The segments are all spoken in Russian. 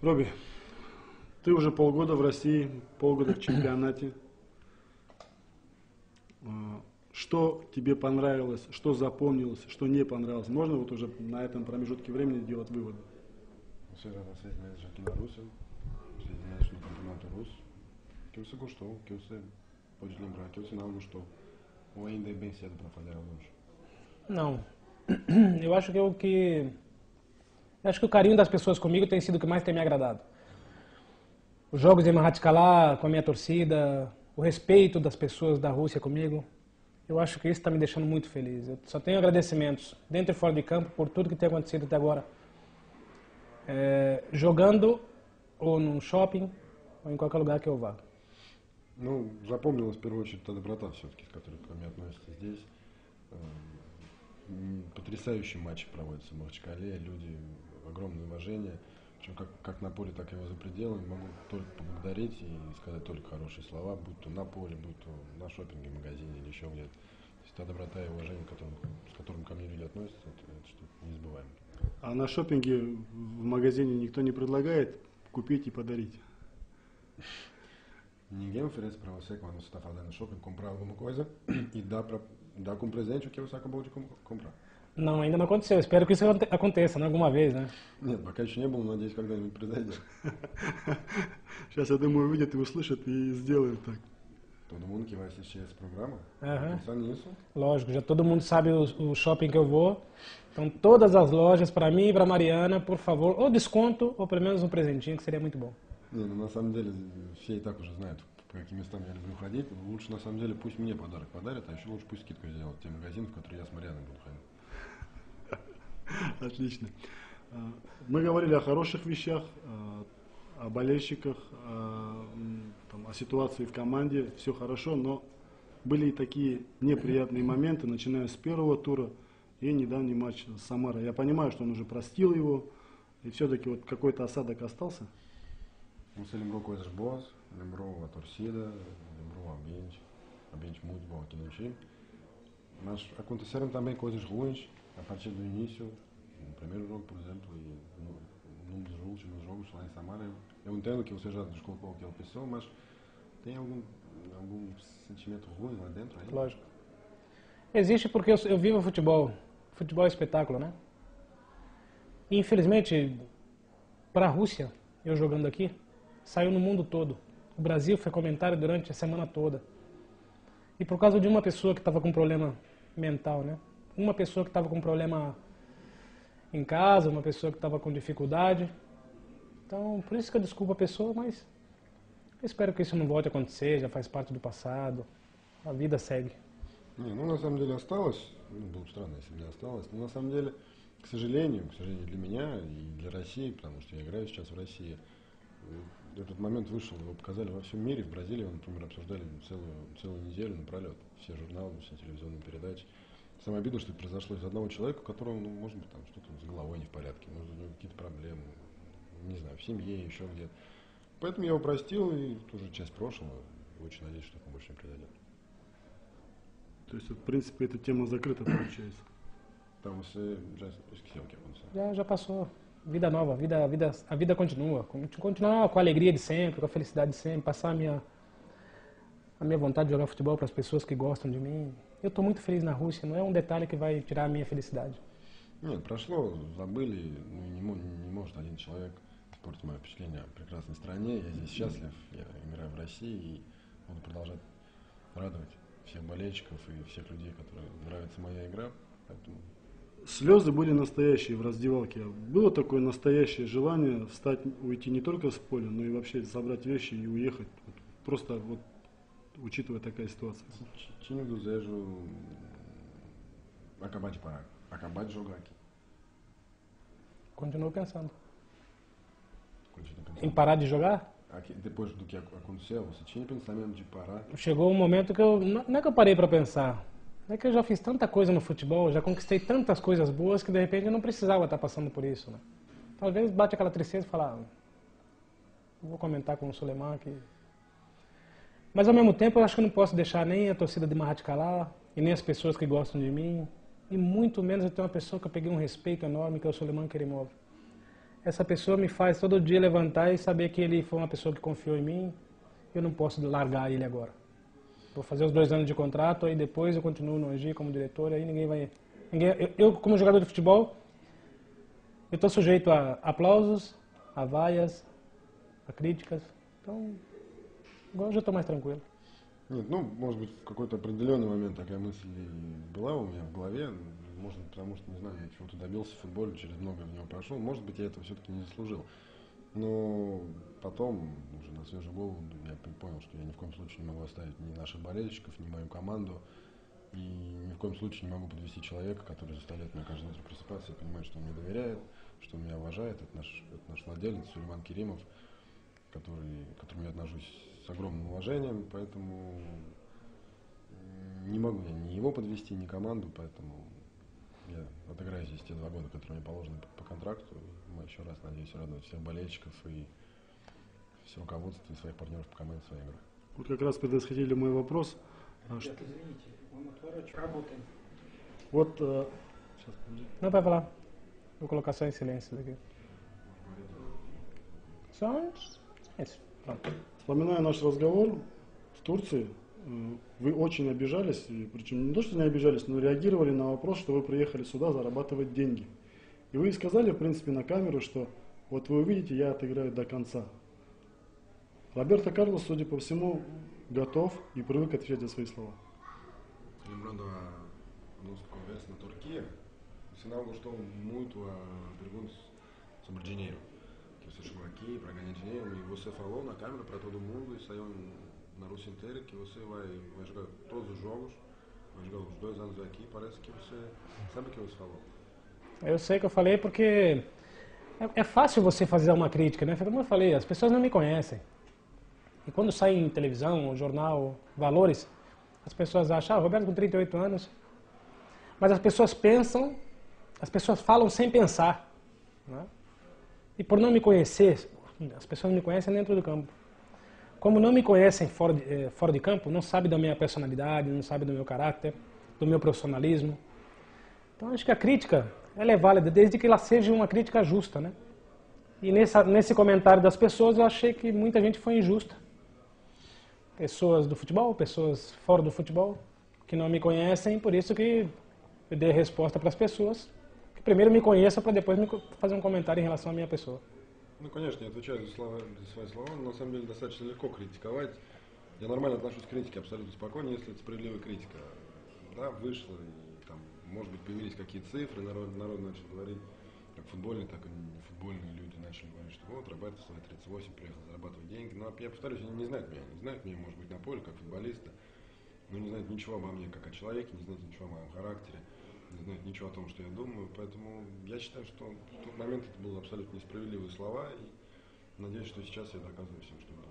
Робби, ты уже полгода в России, полгода в чемпионате. А, Что тебе понравилось, что запомнилось, что не понравилось? Можно вот уже на этом pромежутке времени делать выводы? Aqui na Rússia, seis meses no campeonato russo. O que você gostou? O que você pode lembrar? Que você não gostou? Ou ainda é bem cedo para falar alguns? Não. Eu acho que o que. eu acho que o carinho das pessoas comigo tem sido o que mais tem me agradado. Os jogos em Mahatkalar, com a minha torcida, o respeito das pessoas da Rússia comigo. Eu acho que isso está me deixando muito feliz. Eu só tenho agradecimentos, dentro e fora de campo, por tudo que tem acontecido até agora. É, jogando, ou num shopping, ou em qualquer lugar que eu vá. Ну, запомнилась в первую очередь та доброта все-таки, с которой ко мне относятся здесь. Потрясающие матчи проводятся в Махачкале, люди, огромное уважение. Причем как, как на поле, так и его за пределами. Могу только поблагодарить и сказать только хорошие слова, будь то на поле, будь то на шопинге, магазине или еще где-то. То есть та доброта и уважение, которым, с которым ко мне люди относятся, это, это что-то незабываемое. А на шопинге в магазине никто не предлагает купить и pодарить? Ninguém oferece para você, quando você está fazendo no shopping, comprar alguma coisa e dar, pra, dar como presente o que você acabou de com- comprar. Não, ainda não aconteceu. Espero que isso aconte- aconteça né, alguma vez, né? Нет, пока еще не было, но надеюсь, когда-нибудь произойдет. Сейчас, я думаю, увидят и услышат и сделают так. Todo mundo que vai assistir essa programa, Aham. vai pensar nisso. Lógico, já todo mundo sabe o, o shopping que eu vou. Então, todas as lojas, para mim e para Mariana, por favor, ou desconto, ou pelo menos um presentinho, que seria muito bom. Не, ну на самом деле все и так уже знают, по каким местам я люблю ходить. Лучше на самом деле пусть мне подарок подарят, а еще лучше пусть скидку сделают те магазины, в которые я с Марьяной буду ходить. Отлично. А, Мы говорили о хороших вещах, а, о болельщиках, о, м, там, о ситуации в команде. Все хорошо, но были и такие неприятные моменты, начиная с первого тура и недавний матч с Самарой. Я понимаю, что он уже простил его, и все-таки вот какой-то осадок остался. Você lembrou coisas boas, lembrou a torcida, lembrou o ambiente, ambiente muito bom aqui no time. Mas aconteceram também coisas ruins a partir do início, no primeiro jogo, por exemplo, e no- num dos últimos jogos lá em Samara. Eu, eu entendo que você já desculpou aquela pessoa, mas tem algum, algum sentimento ruim lá dentro ainda? Lógico. Existe porque eu, eu vivo futebol. Futebol é espetáculo, né? E, infelizmente, para a Rússia, eu jogando aqui, saiu no mundo todo. O Brasil foi comentário durante a semana toda. E por causa de uma pessoa que estava com problema mental, né? Uma pessoa que estava com problema em casa, uma pessoa que estava com dificuldade. Então, por isso que eu desculpo a pessoa, mas eu espero que isso não volte a acontecer, já faz parte do passado. A vida segue. Не, ну на самом деле осталось, ну, было бы странно, если бы не осталось, но на самом деле, к сожалению, к сожалению для меня и для России, потому что я играю сейчас в России, э, этот момент вышел, его показали во всем мире, в Бразилии его, например, обсуждали целую, целую неделю напролет, все журналы, все телевизионные передачи. Самое обидное, что это произошло из одного человека, у которого, ну, может быть, там что-то с головой не в порядке, может, у него какие-то проблемы, не знаю, в семье, еще где-то. Поэтому я его простил, и это уже часть прошлого, и очень надеюсь, что это больше не произойдет. То есть, в принципе, эта тема закрыта, получается. Você já esqueceu o que aconteceu. Já, já passou. Vida nova, vida, vida, a vida continua. Con- Continuar com a alegria de sempre, com a felicidade de sempre, passar a minha, a minha vontade de jogar futebol para as pessoas que gostam de mim. Eu estou muito feliz na Rússia, não é um detalhe que vai tirar a minha felicidade. Нет, прошло, забыли, ну, не, мо- не может один человек испортить мое впечатление о прекрасной стране. Я здесь счастлив, я играю в России и буду продолжать радовать всех болельщиков и всех людей, которым нравится моя игра. Поэтому Слезы были настоящие в раздевалке. Было такое настоящее желание встать, уйти не только с поля, но и вообще собрать вещи и уехать. Вот просто вот учитывая такая ситуация. tinha acabar de parar, acabar de jogar aqui. Continuo pensando. Em pensando. parar de jogar? Aqui, depois do que ac- aconteceu, você tinha pensamento de parar? Chegou um momento que eu. Não não é que eu parei para pensar. É que eu já fiz tanta coisa no futebol, já conquistei tantas coisas boas que de repente eu não precisava estar passando por isso, né? Talvez bate aquela tristeza e falar. "Ah, Vou comentar com o Suleiman. Mas ao mesmo tempo eu acho que eu não posso deixar nem a torcida de Mahatkalar e nem as pessoas que gostam de mim. E muito menos eu tenho uma pessoa que eu peguei um respeito enorme, que é o Suleiman Kerimov. essa pessoa me faz todo dia levantar e saber que ele foi uma pessoa que confiou em mim. Eu não posso largar ele agora. Vou fazer os dois anos de contrato, aí depois eu continuo no Angi como diretor, aí ninguém vai. Ninguém, eu, eu, como jogador de futebol, eu estou sujeito a aplausos, a vaias, a críticas. Então, agora eu já estou mais tranquilo. Нет, ну, может быть, в какой-то определенный момент такая мысль была у меня в голове. Может быть, потому что, не знаю, я чего-то добился в футболе, через много в него прошел. Может быть, я этого все-таки не заслужил. Но потом, уже на свежую голову, я понял, что я ни в коем случае не могу оставить ни наших болельщиков, ни мою команду. И ни в коем случае не могу подвести человека, который заставляет меня каждое утро просыпаться и понимает, что он мне доверяет, что он меня уважает. Это наш, это наш владелец Сулейман Керимов, который, к которому я отношусь с огромным уважением, поэтому не могу я ни его подвести, ни команду, поэтому я отыграю здесь те два года, которые мне положены по, по контракту. Мы еще раз, надеюсь, радовать всех болельщиков и все руководство и своих партнеров по команде своей игры. Вот как раз предвосходили мой вопрос. Ребят, извините, мы отворачиваем, работаем. Вот, э, сейчас, colocar só em silêncio daqui. Só um silêncio. Pronto. Вспоминая наш разговор в Турции, вы очень обижались, причем не то, что не обижались, но реагировали на вопрос, что вы приехали сюда зарабатывать деньги. И вы сказали, в принципе, на камеру, что вот вы увидите, я отыграю до конца. Роберто Карлос, судя по всему, готов и привык отвечать за свои слова. Sobre dinheiro. Que você chegou aqui para ganhar dinheiro e você falou na câmera para todo mundo e saiu na Rússia inteira que você vai, vai jogar todos os jogos, vai jogar os dois anos aqui. Parece que você sabe o que você falou. Eu sei que eu falei porque é, é fácil você fazer uma crítica, né? Como eu falei, as pessoas não me conhecem. E quando sai em televisão, jornal, valores, as pessoas acham, ah, Roberto com 38 anos. Mas as pessoas pensam, as pessoas falam sem pensar. Né? E por não me conhecer, as pessoas me conhecem dentro do campo. Como não me conhecem fora de, eh, fora de campo, não sabem da minha personalidade, não sabem do meu caráter, do meu profissionalismo. Então acho que a crítica ela é válida desde que ela seja uma crítica justa, né? E nessa, nesse comentário das pessoas eu achei que muita gente foi injusta. Pessoas do futebol, pessoas fora do futebol, que não me conhecem, por isso que eu dei resposta para as pessoas, que primeiro me conheçam para depois fazer um comentário em relação à minha pessoa. Ну, конечно, я отвечаю за, слова, за свои слова, но на самом деле достаточно легко критиковать. Я нормально отношусь к критике абсолютно спокойно, если это справедливая критика. Да, вышло, и там, может быть, появились какие-то цифры, народ, народ начал говорить, как футбольные, так и не футбольные люди начали говорить, что вот, Роберто свои 38, приехал зарабатывать деньги. Но я повторюсь, они не знают меня, не знают меня, может быть, на поле, как футболиста, но не знают ничего обо мне, как о человеке, не знают ничего о моем характере, не знают ничего о том, что я думаю, поэтому я считаю, что в тот момент это были абсолютно несправедливые слова, и надеюсь, что сейчас я доказываю всем, что думаю.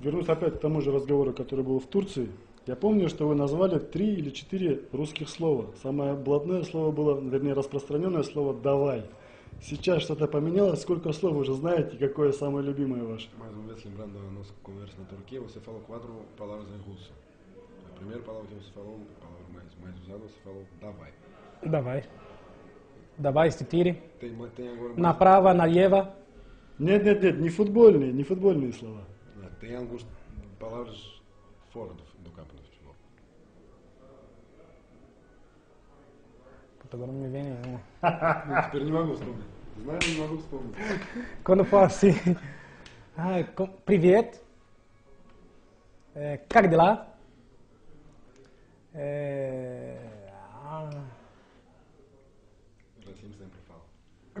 Вернусь опять к тому же разговору, который был в Турции. Я помню, что вы назвали три или четыре русских слова. Самое блатное слово было, вернее, распространенное слово «давай». Сейчас что-то поменялось, сколько слов вы уже знаете, какое самое любимое ваше? Mais uma vez, lembrando a nossa conversa na Turquia, você falou quatro palavras em russo. A primeira palavra que você falou, a palavra mais, mais usada, você falou давай. Давай. Давай, ститири. Tem, ma- tem agora mais, Направо, налево. Нет, нет, нет, не футбольные, не футбольные слова. né, tem algumas palavras fora do, do campo do futebol. Puta, agora não me vem nenhuma. Ну, теперь не могу вспомнить. Знаю, не могу вспомнить. Quando for assim. Ah, com, привет. É, как дела? É... Racinho sempre fala.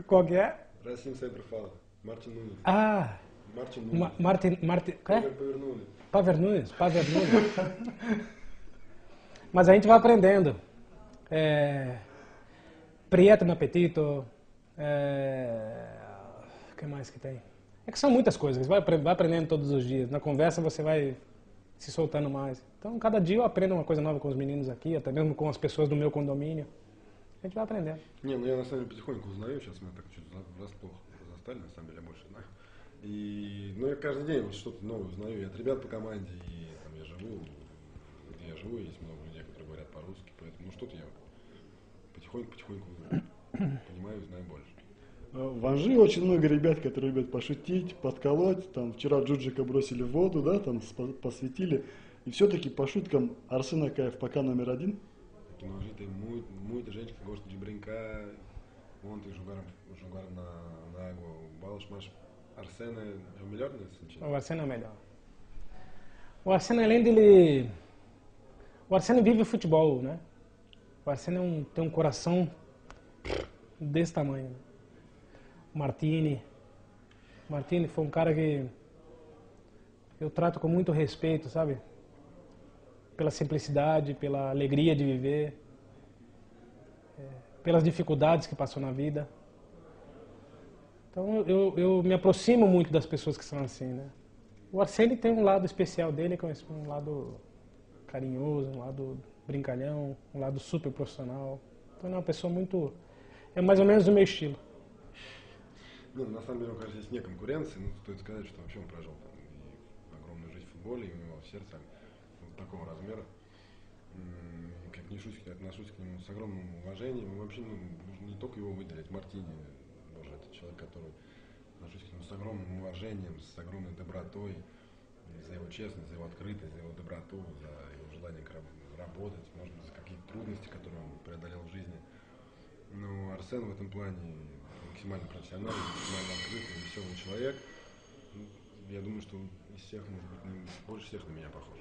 Qual que é? Racinho sempre fala. Martin Nunes. Ah! Martin Nunes. Ma Martin, Martin, qual é? Paver Nunes. Paver Nunes, Paver Nunes. Mas a gente vai aprendendo. É... Prieto no apetito. É... O que mais que tem? É que são muitas coisas, vai aprendendo todos os dias. Na conversa você vai se soltando mais. Então, cada dia eu aprendo uma coisa nova com os meninos aqui, até mesmo com as pessoas do meu condomínio. A gente vai aprendendo. Не, ну я на самом деле потихоньку узнаю, сейчас меня так чуть врасплох застали, на самом деле я больше знаю. И, ну я каждый день вот что-то новое узнаю, и от ребят по команде, и там я живу, где я живу, есть много людей, которые говорят по-русски, поэтому ну что-то я потихоньку-потихоньку понимаю и знаю больше. Э, В Анжи очень много ребят, которые любят пошутить, подколоть. Там вчера Джуджика бросили в воду, да, там посветили. И все-таки по шуткам Арсен Акаев пока номер один. Muito, muita gente que gosta de brincar. Ontem jogaram, jogaram na, na água o balas, mas Arsena é o melhor nesse sentido. O Arsene é o melhor. O Arsene, além dele. O Arsene vive o futebol, né? O Arsene é um- tem um coração desse tamanho. O Martini. O Martini foi um cara que eu trato com muito respeito, sabe? Pela simplicidade, pela alegria de viver, é, pelas dificuldades que passou na vida. Então eu, eu me aproximo muito das pessoas que são assim, né? O Arsene tem um lado especial dele, que é um lado carinhoso, um lado brincalhão, um lado super profissional. Então é uma pessoa muito... É mais ou menos do meu estilo. Ну, на самом деле, конечно, здесь не конкуренции, но стоит сказать, что вообще он прожил там и огромную жизнь в футболе, и у него сердце вот такого размера. Как ни шутки, отношусь к нему с огромным уважением. И вообще, ну, нужно не только его выделять, Мартини, тоже это человек, который отношусь к нему с огромным уважением, с огромной добротой, за его честность, за его открытость, за его доброту, за его желание работать, может быть, за какие-то трудности, которые он преодолел в жизни. Ну, Арсен в этом плане максимально профессиональный, максимально открытый, веселый человек. Я думаю, что из всех, может быть, больше всех на меня похож.